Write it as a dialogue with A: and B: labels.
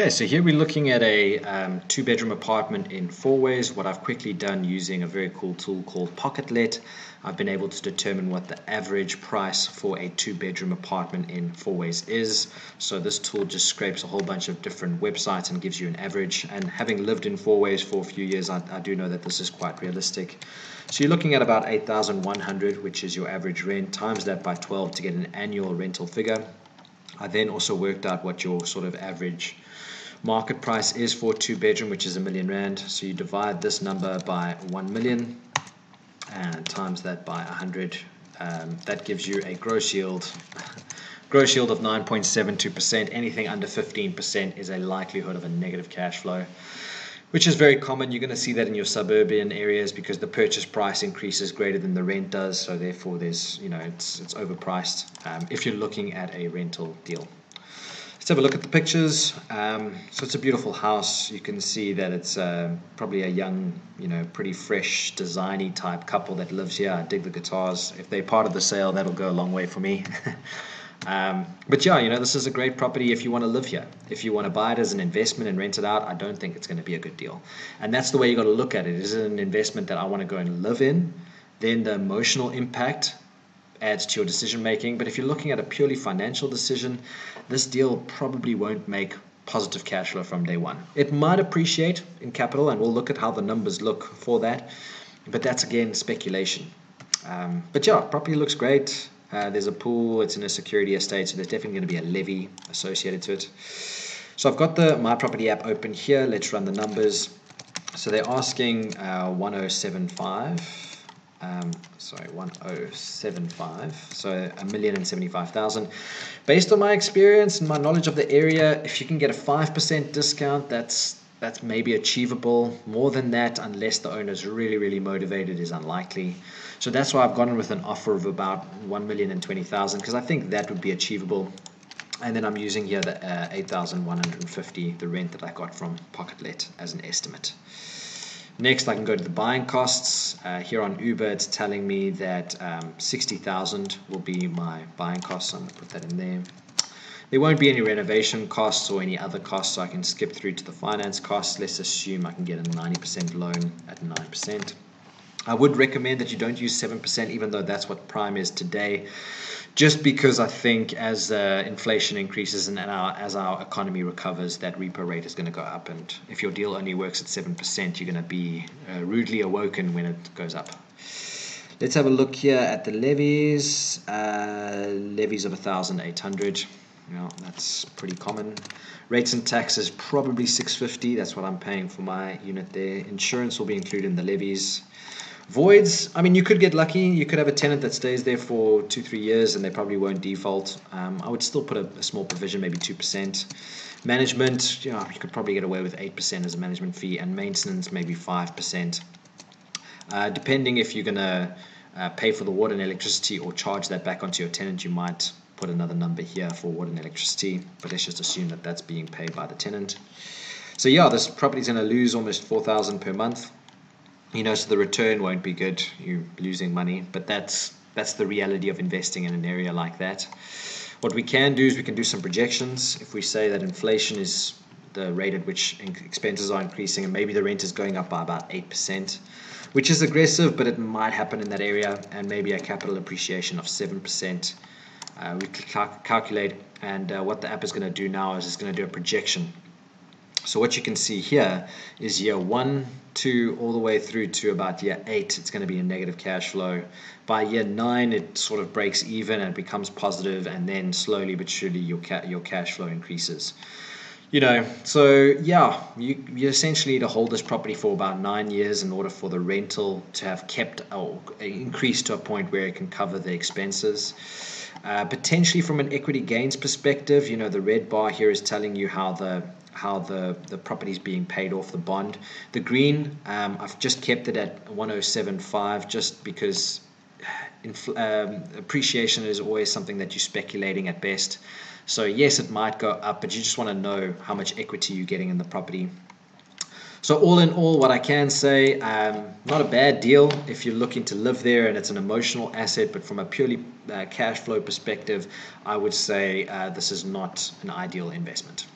A: Okay, so here we're looking at a um, two bedroom apartment in Fourways. What I've quickly done using a very cool tool called Pocketlet, I've been able to determine what the average price for a two bedroom apartment in Fourways is. So this tool just scrapes a whole bunch of different websites and gives you an average. And having lived in Fourways for a few years, I, I do know that this is quite realistic. So you're looking at about 8,100, which is your average rent, times that by 12 to get an annual rental figure. I then also worked out what your sort of average market price is for two bedroom, which is a million rand. So you divide this number by 1 million and times that by 100. Um, that gives you a gross yield. gross yield of 9.72%. Anything under 15% is a likelihood of a negative cash flow which is very common. You're going to see that in your suburban areas because the purchase price increases greater than the rent does. So therefore, there's you know it's it's overpriced um, if you're looking at a rental deal. Let's have a look at the pictures. Um, so it's a beautiful house. You can see that it's uh, probably a young, you know, pretty fresh, designy type couple that lives here. I dig the guitars. If they're part of the sale, that'll go a long way for me. Um, but yeah, you know, this is a great property if you want to live here. If you want to buy it as an investment and rent it out, I don't think it's going to be a good deal. And that's the way you got to look at it. Is it an investment that I want to go and live in? Then the emotional impact adds to your decision making. But if you're looking at a purely financial decision, this deal probably won't make positive cash flow from day one. It might appreciate in capital, and we'll look at how the numbers look for that. But that's again speculation. Um, but yeah, property looks great. Uh, there's a pool, it's in a security estate, so there's definitely going to be a levy associated to it. So I've got the My Property app open here. Let's run the numbers. So they're asking uh, 1075. Um, sorry, 1075. So a million and seventy-five thousand. Based on my experience and my knowledge of the area, if you can get a 5% discount, that's that's maybe achievable. More than that, unless the owner is really, really motivated, is unlikely. So that's why I've gone with an offer of about one million and twenty thousand because I think that would be achievable. And then I'm using here the uh, 8,150, the rent that I got from Pocketlet as an estimate. Next, I can go to the buying costs. Uh, here on ooba, it's telling me that um, 60,000 will be my buying costs. I'm going to put that in there. There won't be any renovation costs or any other costs, so I can skip through to the finance costs. Let's assume I can get a 90% loan at 9%. I would recommend that you don't use 7%, even though that's what prime is today, just because I think as uh, inflation increases and our, as our economy recovers, that repo rate is going to go up. And if your deal only works at 7%, you're going to be uh, rudely awoken when it goes up. Let's have a look here at the levies. Uh, levies of 1,800. You know, that's pretty common. Rates and taxes probably 650. That's what I'm paying for my unit there. Insurance will be included in the levies. Voids, I mean, you could get lucky. You could have a tenant that stays there for two, three years and they probably won't default. Um, I would still put a, a small provision, maybe 2%. Management, you know, you could probably get away with 8% as a management fee, and maintenance, maybe 5%. Uh, depending if you're going to uh, pay for the water and electricity or charge that back onto your tenant, you might put another number here for water and electricity, but let's just assume that that's being paid by the tenant. So yeah, this property's going to lose almost 4,000 per month. You know, so the return won't be good. You're losing money, but that's that's the reality of investing in an area like that. What we can do is we can do some projections. If we say that inflation is the rate at which expenses are increasing, and maybe the rent is going up by about 8%, which is aggressive, but it might happen in that area, and maybe a capital appreciation of 7% uh, we cal calculate and uh, what the app is going to do now is it's going to do a projection. So what you can see here is year one two all the way through to about year eight it's going to be a negative cash flow. By year nine it sort of breaks even and becomes positive and then slowly but surely your ca your cash flow increases you know so yeah you, you essentially need to hold this property for about nine years in order for the rental to have kept or increased to a point where it can cover the expenses uh, potentially from an equity gains perspective, you know, the red bar here is telling you how the how the, the property is being paid off the bond. The green, um, I've just kept it at 1075 just because um, appreciation is always something that you're speculating at best. So yes, it might go up, but you just want to know how much equity you're getting in the property. So all in all, what I can say, um, not a bad deal if you're looking to live there and it's an emotional asset, but from a purely uh, cash flow perspective, I would say uh, this is not an ideal investment.